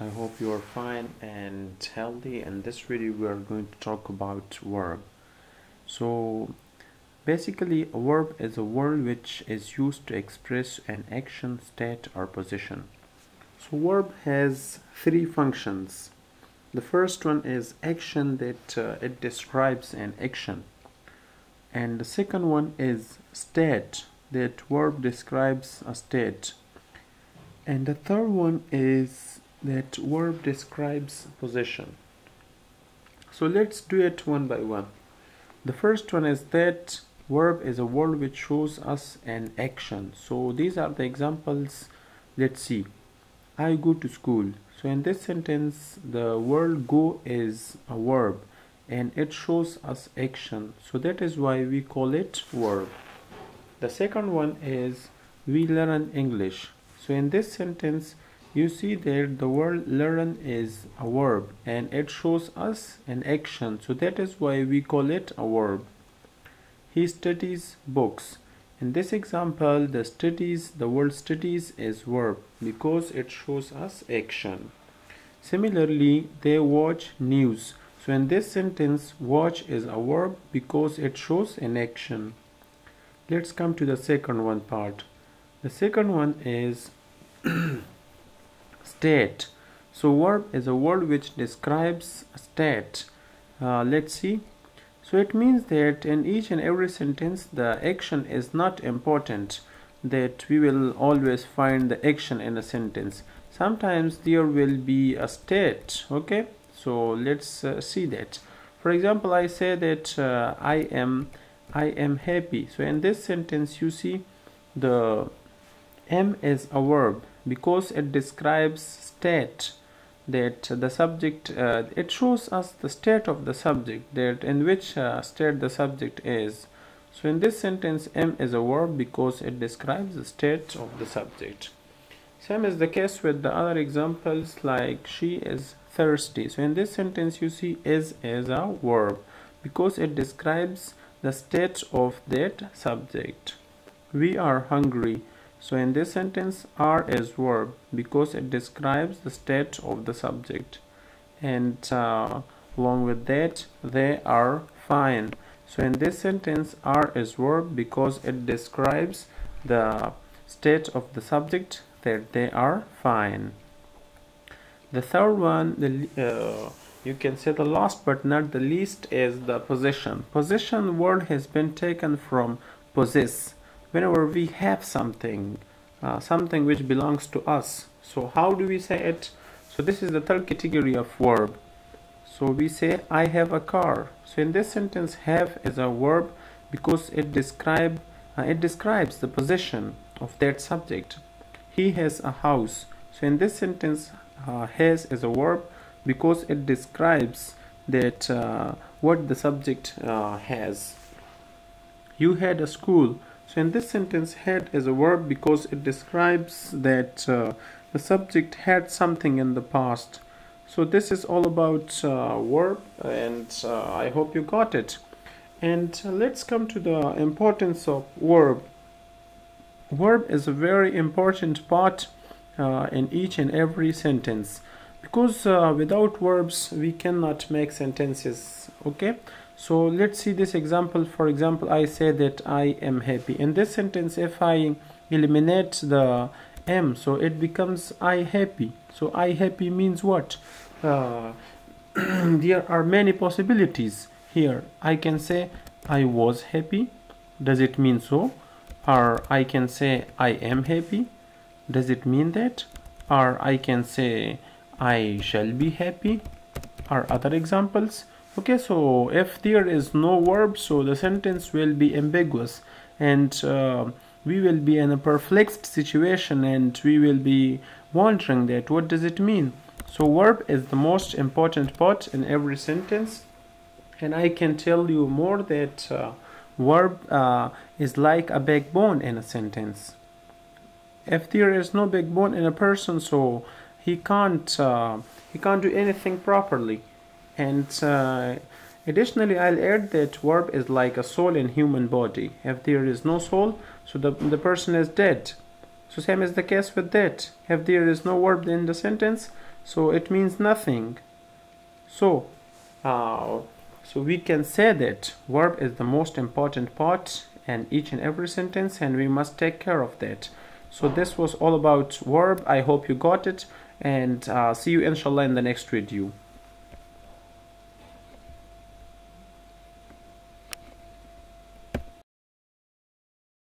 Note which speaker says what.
Speaker 1: I hope you are fine and healthy. In this video, we are going to talk about verb. So, basically, a verb is a word which is used to express an action, state, or position. So, verb has three functions. The first one is action that uh, it describes an action, and the second one is state that verb describes a state, and the third one is that verb describes position. So let's do it one by one. The first one is that verb is a word which shows us an action. So these are the examples. Let's see. I go to school. So in this sentence, the word go is a verb and it shows us action. So that is why we call it verb. The second one is we learn English. So in this sentence, you see that the word learn is a verb and it shows us an action. So that is why we call it a verb. He studies books. In this example the studies the word studies is verb because it shows us action. Similarly they watch news. So in this sentence watch is a verb because it shows an action. Let's come to the second one part. The second one is state. So verb is a word which describes state. Uh, let's see. So it means that in each and every sentence the action is not important that we will always find the action in a sentence. Sometimes there will be a state okay? So let's uh, see that. For example i say that uh, i am i am happy. So in this sentence you see the am is a verb because it describes state that the subject uh, it shows us the state of the subject that in which uh, state the subject is. So in this sentence m is a verb because it describes the state of the subject. Same is the case with the other examples like she is thirsty. So in this sentence you see is is a verb because it describes the state of that subject. We are hungry so in this sentence, are is verb because it describes the state of the subject. And uh, along with that, they are fine. So in this sentence, are is verb because it describes the state of the subject that they are fine. The third one, the, uh, you can say the last but not the least is the possession. Possession word has been taken from possess whenever we have something uh, something which belongs to us. So how do we say it? So this is the third category of verb. So we say I have a car. So in this sentence have is a verb because it describe uh, it describes the possession of that subject. He has a house. So in this sentence uh, has is a verb because it describes that uh, what the subject uh, has. You had a school so in this sentence, had is a verb because it describes that uh, the subject had something in the past. So this is all about uh, verb and uh, I hope you got it. And let's come to the importance of verb. Verb is a very important part uh, in each and every sentence because uh, without verbs we cannot make sentences okay so let's see this example. For example I say that I am happy. In this sentence if I eliminate the am so it becomes I happy. So I happy means what? Uh, there are many possibilities here. I can say I was happy. Does it mean so? Or I can say I am happy. Does it mean that? Or I can say I shall be happy. Or other examples okay so if there is no verb so the sentence will be ambiguous. And uh, we will be in a perplexed situation and we will be wondering that what does it mean? So verb is the most important part in every sentence. And I can tell you more that uh, verb uh, is like a backbone in a sentence. If there is no backbone in a person so he can't uh, he can't do anything properly and uh, additionally I'll add that verb is like a soul in human body. If there is no soul so the, the person is dead. So same is the case with that. If there is no verb in the sentence so it means nothing. So uh, so we can say that verb is the most important part in each and every sentence and we must take care of that. So this was all about verb i hope you got it and uh, see you inshallah in the next video